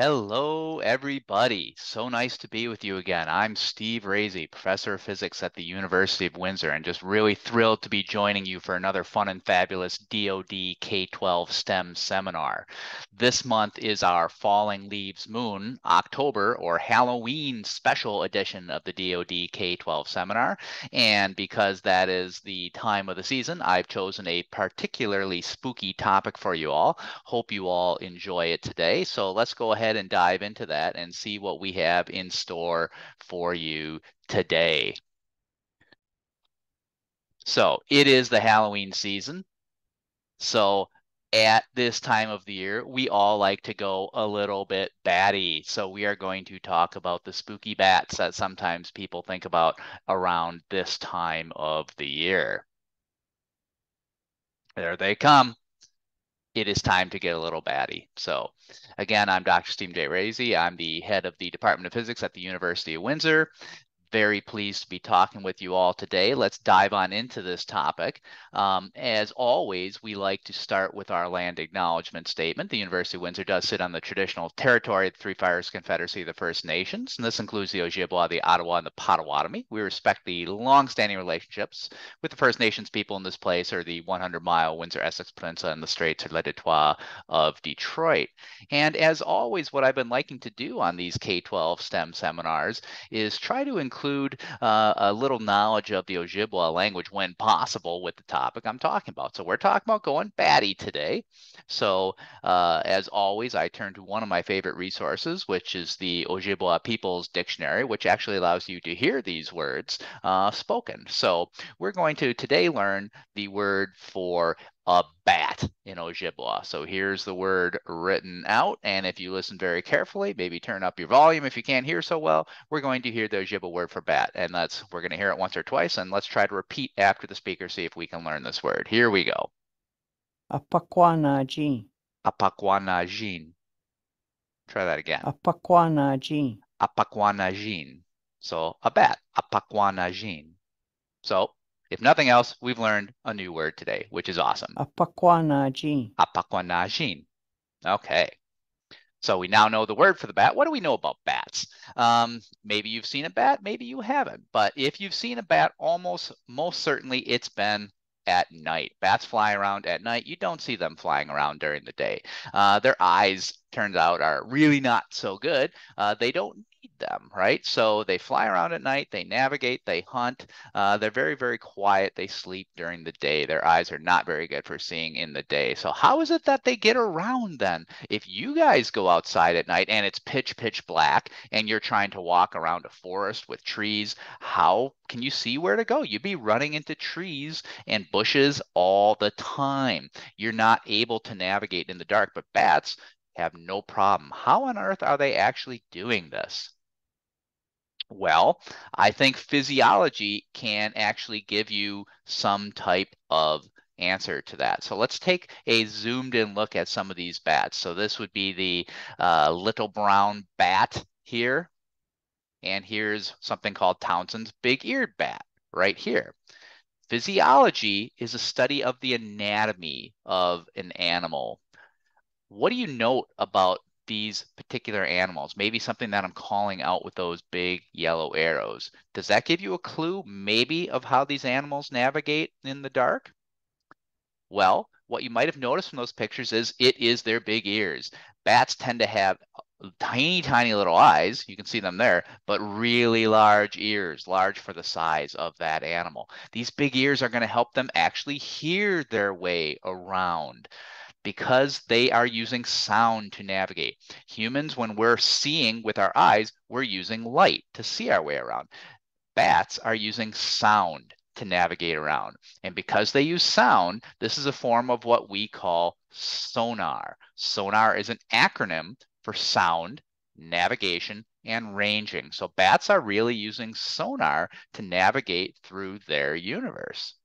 Hello, everybody. So nice to be with you again. I'm Steve Rehse, professor of physics at the University of Windsor, and just really thrilled to be joining you for another fun and fabulous DoD K-12 STEM seminar. This month is our Falling Leaves Moon, October, or Halloween special edition of the DoD K-12 seminar. And because that is the time of the season, I've chosen a particularly spooky topic for you all. Hope you all enjoy it today. So let's go ahead and dive into that and see what we have in store for you today. So it is the Halloween season. So at this time of the year, we all like to go a little bit batty. So we are going to talk about the spooky bats that sometimes people think about around this time of the year. There they come it is time to get a little batty. So again, I'm Dr. Steve J. Rehse. I'm the head of the Department of Physics at the University of Windsor very pleased to be talking with you all today. Let's dive on into this topic. Um, as always, we like to start with our land acknowledgement statement. The University of Windsor does sit on the traditional territory of the Three Fires Confederacy of the First Nations, and this includes the Ojibwa, the Ottawa, and the Potawatomi. We respect the long-standing relationships with the First Nations people in this place, or the 100-mile Windsor-Essex Peninsula and the Straits or Le Detroit of Detroit. And as always, what I've been liking to do on these K-12 STEM seminars is try to include include uh, a little knowledge of the Ojibwa language when possible with the topic I'm talking about. So we're talking about going batty today. So uh, as always, I turn to one of my favorite resources, which is the Ojibwa People's Dictionary, which actually allows you to hear these words uh, spoken. So we're going to today learn the word for a bat in Ojibwa. So here's the word written out. And if you listen very carefully, maybe turn up your volume if you can't hear so well, we're going to hear the Ojibwa word for bat. And that's, we're going to hear it once or twice. And let's try to repeat after the speaker, see if we can learn this word. Here we go. Apakwanajin. Apakwanajin. Try that again. Apakwanajin. Apakwanajin. So a bat. Apakwanajin. So if nothing else, we've learned a new word today, which is awesome. Apakwanajin. Apakwanajin. Okay. So we now know the word for the bat. What do we know about bats? Um, maybe you've seen a bat, maybe you haven't. But if you've seen a bat, almost most certainly it's been at night. Bats fly around at night. You don't see them flying around during the day. Uh, their eyes, turns out, are really not so good. Uh, they don't them, right? So they fly around at night, they navigate, they hunt. Uh, they're very, very quiet. They sleep during the day. Their eyes are not very good for seeing in the day. So how is it that they get around then? If you guys go outside at night and it's pitch, pitch black and you're trying to walk around a forest with trees, how can you see where to go? You'd be running into trees and bushes all the time. You're not able to navigate in the dark, but bats have no problem. How on earth are they actually doing this? Well, I think physiology can actually give you some type of answer to that. So let's take a zoomed in look at some of these bats. So this would be the uh, little brown bat here. And here's something called Townsend's big-eared bat right here. Physiology is a study of the anatomy of an animal what do you note about these particular animals? Maybe something that I'm calling out with those big yellow arrows. Does that give you a clue maybe of how these animals navigate in the dark? Well, what you might have noticed from those pictures is it is their big ears. Bats tend to have tiny, tiny little eyes. You can see them there, but really large ears, large for the size of that animal. These big ears are going to help them actually hear their way around because they are using sound to navigate. Humans, when we're seeing with our eyes, we're using light to see our way around. Bats are using sound to navigate around. And because they use sound, this is a form of what we call sonar. Sonar is an acronym for sound, navigation, and ranging. So bats are really using sonar to navigate through their universe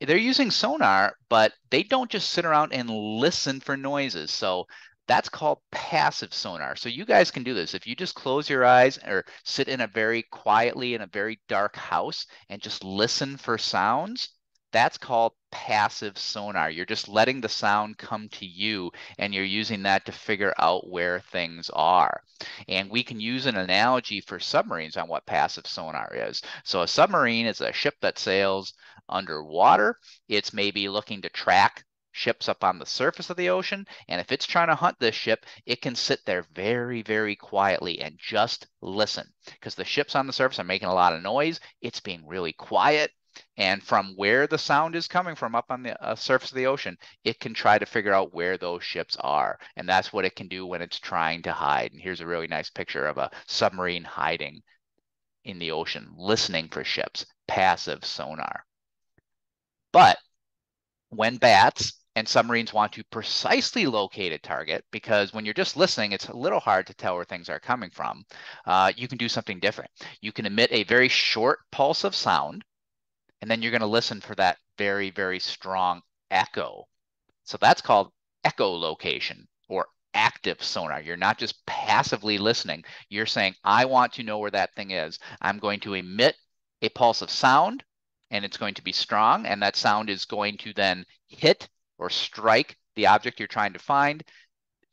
they're using sonar, but they don't just sit around and listen for noises. So that's called passive sonar. So you guys can do this. If you just close your eyes or sit in a very quietly in a very dark house and just listen for sounds, that's called passive sonar. You're just letting the sound come to you and you're using that to figure out where things are. And we can use an analogy for submarines on what passive sonar is. So a submarine is a ship that sails underwater. It's maybe looking to track ships up on the surface of the ocean. And if it's trying to hunt this ship, it can sit there very, very quietly and just listen because the ships on the surface are making a lot of noise. It's being really quiet. And from where the sound is coming from up on the uh, surface of the ocean, it can try to figure out where those ships are. And that's what it can do when it's trying to hide. And here's a really nice picture of a submarine hiding in the ocean, listening for ships, passive sonar. But when bats and submarines want to precisely locate a target because when you're just listening, it's a little hard to tell where things are coming from. Uh, you can do something different. You can emit a very short pulse of sound, and then you're going to listen for that very, very strong echo. So that's called echolocation or active sonar. You're not just passively listening. You're saying, I want to know where that thing is. I'm going to emit a pulse of sound and it's going to be strong and that sound is going to then hit or strike the object you're trying to find,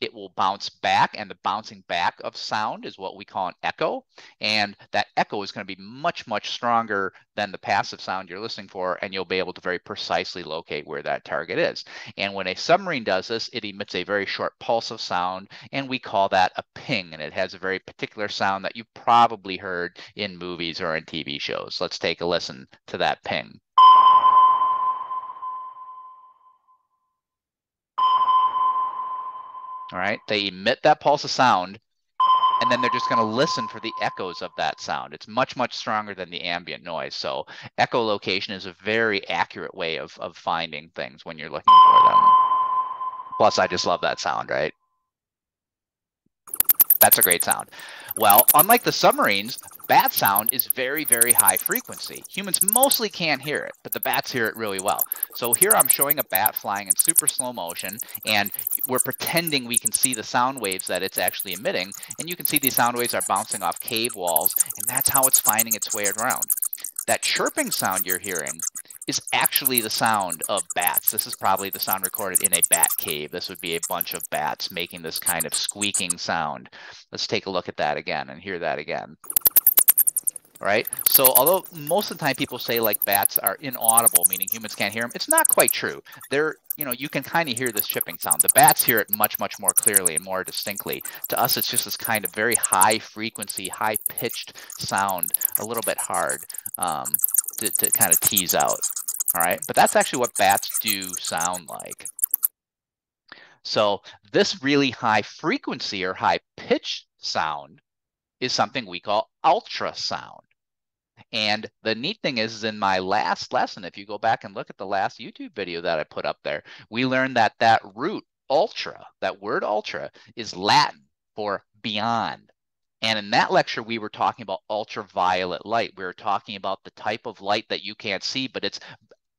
it will bounce back and the bouncing back of sound is what we call an echo. And that echo is going to be much much stronger than the passive sound you're listening for and you'll be able to very precisely locate where that target is. And when a submarine does this it emits a very short pulse of sound and we call that a ping and it has a very particular sound that you've probably heard in movies or in TV shows. Let's take a listen to that ping All right. They emit that pulse of sound and then they're just going to listen for the echoes of that sound. It's much, much stronger than the ambient noise. So echolocation is a very accurate way of, of finding things when you're looking for them. Plus, I just love that sound, right? That's a great sound. Well, unlike the submarines, bat sound is very, very high frequency. Humans mostly can't hear it, but the bats hear it really well. So here I'm showing a bat flying in super slow motion, and we're pretending we can see the sound waves that it's actually emitting, and you can see these sound waves are bouncing off cave walls, and that's how it's finding its way around. That chirping sound you're hearing is actually the sound of bats. This is probably the sound recorded in a bat cave. This would be a bunch of bats making this kind of squeaking sound. Let's take a look at that again and hear that again right? So although most of the time people say like bats are inaudible, meaning humans can't hear them, it's not quite true. They're, you know, you can kind of hear this chipping sound. The bats hear it much, much more clearly and more distinctly. To us, it's just this kind of very high frequency, high pitched sound, a little bit hard um, to, to kind of tease out. All right, but that's actually what bats do sound like. So this really high frequency or high pitch sound is something we call ultrasound. And the neat thing is, is in my last lesson, if you go back and look at the last YouTube video that I put up there, we learned that that root ultra, that word ultra is Latin for beyond. And in that lecture, we were talking about ultraviolet light. We were talking about the type of light that you can't see, but it's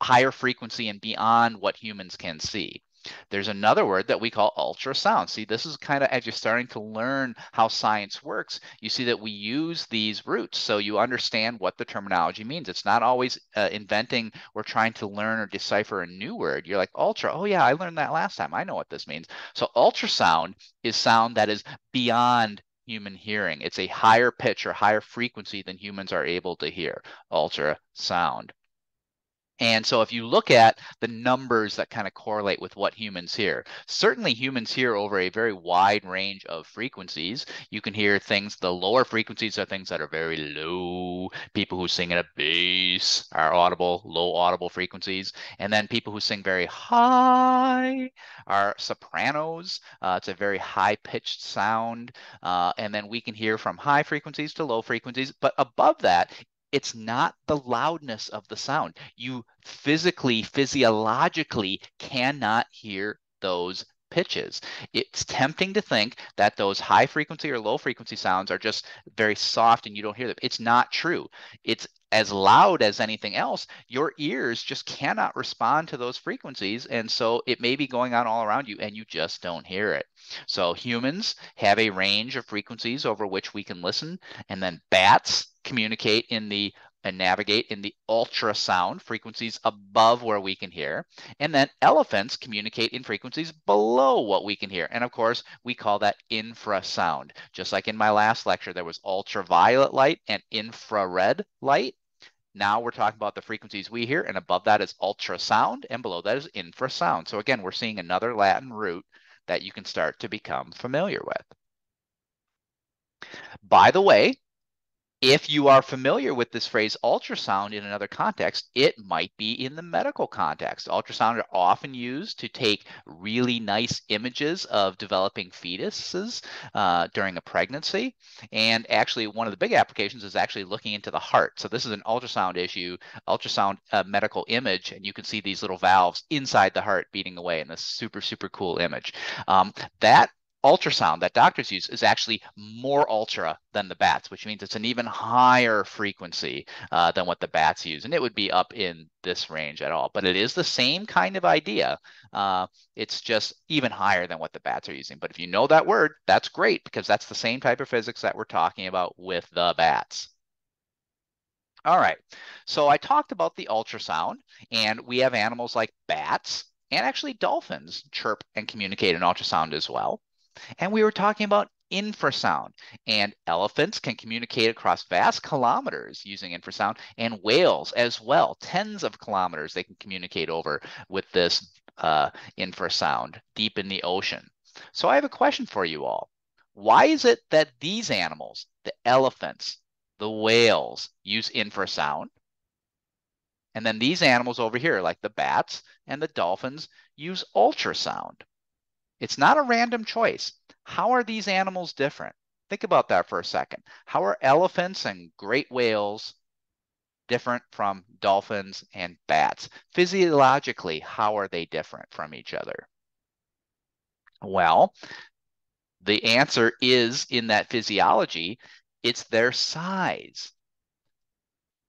higher frequency and beyond what humans can see. There's another word that we call ultrasound. See, this is kind of as you're starting to learn how science works, you see that we use these roots so you understand what the terminology means. It's not always uh, inventing or trying to learn or decipher a new word. You're like, ultra, oh yeah, I learned that last time. I know what this means. So ultrasound is sound that is beyond human hearing. It's a higher pitch or higher frequency than humans are able to hear. Ultrasound. And so if you look at the numbers that kind of correlate with what humans hear, certainly humans hear over a very wide range of frequencies. You can hear things, the lower frequencies are things that are very low. People who sing in a bass are audible, low audible frequencies. And then people who sing very high are sopranos. Uh, it's a very high pitched sound. Uh, and then we can hear from high frequencies to low frequencies. But above that it's not the loudness of the sound. You physically, physiologically cannot hear those pitches. It's tempting to think that those high frequency or low frequency sounds are just very soft and you don't hear them. It's not true. It's as loud as anything else. Your ears just cannot respond to those frequencies. And so it may be going on all around you and you just don't hear it. So humans have a range of frequencies over which we can listen. And then bats communicate in the and navigate in the ultrasound frequencies above where we can hear. And then elephants communicate in frequencies below what we can hear. And of course, we call that infrasound. Just like in my last lecture, there was ultraviolet light and infrared light. Now we're talking about the frequencies we hear, and above that is ultrasound, and below that is infrasound. So again, we're seeing another Latin root that you can start to become familiar with. By the way, if you are familiar with this phrase ultrasound in another context, it might be in the medical context. Ultrasound are often used to take really nice images of developing fetuses uh, during a pregnancy. And actually, one of the big applications is actually looking into the heart. So this is an ultrasound issue, ultrasound uh, medical image, and you can see these little valves inside the heart beating away in a super, super cool image. Um, that ultrasound that doctors use is actually more ultra than the bats, which means it's an even higher frequency uh, than what the bats use. And it would be up in this range at all. But it is the same kind of idea. Uh, it's just even higher than what the bats are using. But if you know that word, that's great because that's the same type of physics that we're talking about with the bats. All right, so I talked about the ultrasound, and we have animals like bats and actually dolphins chirp and communicate in ultrasound as well. And we were talking about infrasound and elephants can communicate across vast kilometers using infrasound and whales as well. Tens of kilometers they can communicate over with this uh, infrasound deep in the ocean. So i have a question for you all. Why is it that these animals the elephants the whales use infrasound and then these animals over here like the bats and the dolphins use ultrasound it's not a random choice. How are these animals different? Think about that for a second. How are elephants and great whales different from dolphins and bats? Physiologically, how are they different from each other? Well, the answer is in that physiology, it's their size.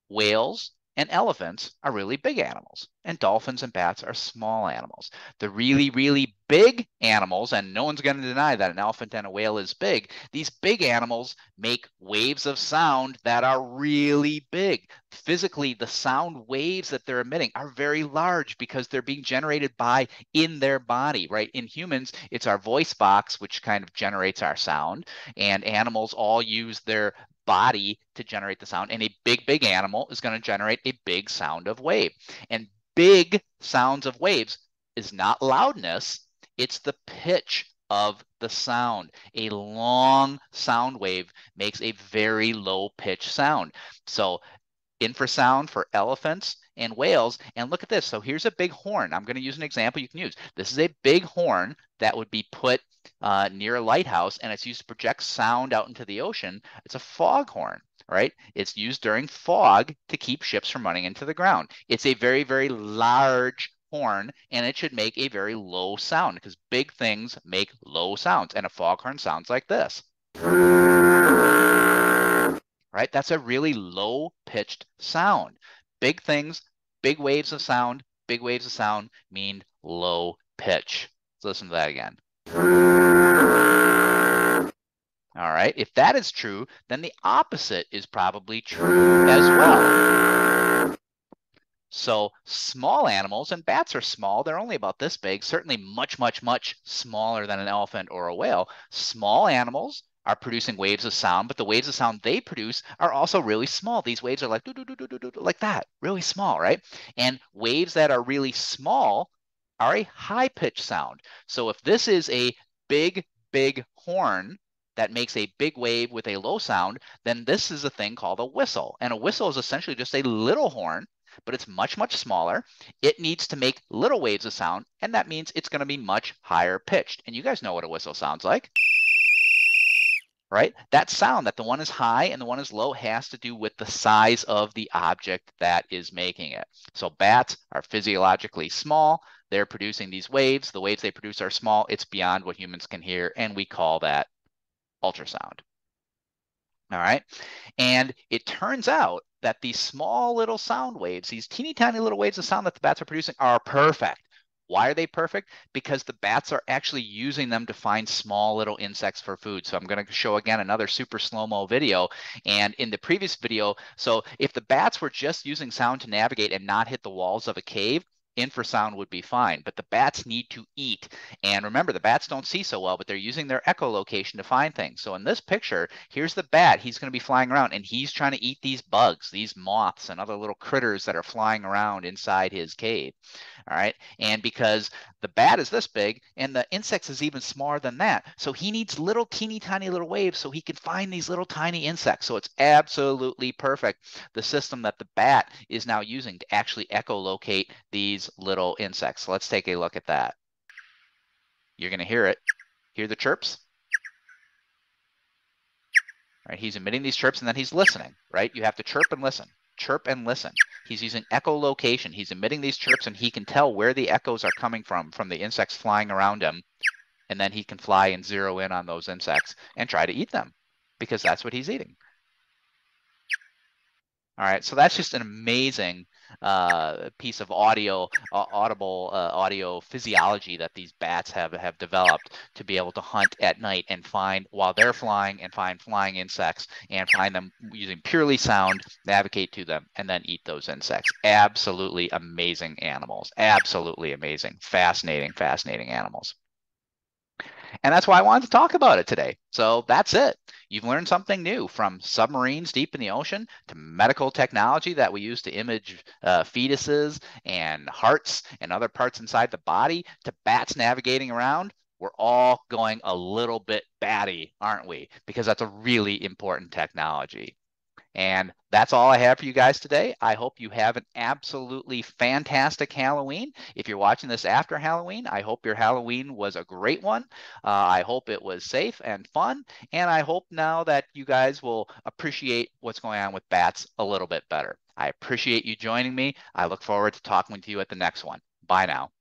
Whales and elephants are really big animals, and dolphins and bats are small animals. The really, really big animals, and no one's going to deny that an elephant and a whale is big, these big animals make waves of sound that are really big. Physically, the sound waves that they're emitting are very large because they're being generated by in their body, right? In humans, it's our voice box, which kind of generates our sound, and animals all use their body to generate the sound. And a big, big animal is going to generate a big sound of wave. And big sounds of waves is not loudness, it's the pitch of the sound. A long sound wave makes a very low pitch sound. So infrasound for elephants and whales. And look at this. So here's a big horn. I'm going to use an example you can use. This is a big horn that would be put uh, near a lighthouse and it's used to project sound out into the ocean. It's a foghorn, right? It's used during fog to keep ships from running into the ground. It's a very, very large horn and it should make a very low sound because big things make low sounds and a foghorn sounds like this right that's a really low pitched sound big things big waves of sound big waves of sound mean low pitch Let's listen to that again. All right, if that is true, then the opposite is probably true as well. So small animals, and bats are small, they're only about this big, certainly much, much, much smaller than an elephant or a whale. Small animals are producing waves of sound, but the waves of sound they produce are also really small. These waves are like like that, really small, right? And waves that are really small are a high pitch sound. So if this is a big, big horn that makes a big wave with a low sound, then this is a thing called a whistle. And a whistle is essentially just a little horn, but it's much, much smaller. It needs to make little waves of sound, and that means it's going to be much higher pitched. And you guys know what a whistle sounds like right? That sound that the one is high and the one is low has to do with the size of the object that is making it. So bats are physiologically small. They're producing these waves. The waves they produce are small. It's beyond what humans can hear, and we call that ultrasound. All right. And it turns out that these small little sound waves, these teeny tiny little waves of sound that the bats are producing are perfect. Why are they perfect? Because the bats are actually using them to find small little insects for food. So I'm going to show again another super slow-mo video. And in the previous video, so if the bats were just using sound to navigate and not hit the walls of a cave, infrasound would be fine, but the bats need to eat. And remember, the bats don't see so well, but they're using their echolocation to find things. So in this picture, here's the bat. He's going to be flying around and he's trying to eat these bugs, these moths and other little critters that are flying around inside his cave. All right. And because the bat is this big and the insects is even smaller than that. So he needs little teeny tiny little waves so he can find these little tiny insects. So it's absolutely perfect. The system that the bat is now using to actually echolocate these little insects. Let's take a look at that. You're going to hear it. Hear the chirps? Right, he's emitting these chirps and then he's listening, right? You have to chirp and listen chirp and listen. He's using echolocation. He's emitting these chirps and he can tell where the echoes are coming from, from the insects flying around him. And then he can fly and zero in on those insects and try to eat them because that's what he's eating. All right, so that's just an amazing uh, piece of audio, uh, audible audio physiology that these bats have have developed to be able to hunt at night and find while they're flying and find flying insects and find them using purely sound, navigate to them, and then eat those insects. Absolutely amazing animals. Absolutely amazing, fascinating, fascinating animals. And that's why I wanted to talk about it today. So that's it. You've learned something new from submarines deep in the ocean to medical technology that we use to image uh, fetuses and hearts and other parts inside the body to bats navigating around. We're all going a little bit batty, aren't we? Because that's a really important technology. And that's all I have for you guys today. I hope you have an absolutely fantastic Halloween. If you're watching this after Halloween, I hope your Halloween was a great one. Uh, I hope it was safe and fun. And I hope now that you guys will appreciate what's going on with bats a little bit better. I appreciate you joining me. I look forward to talking with you at the next one. Bye now.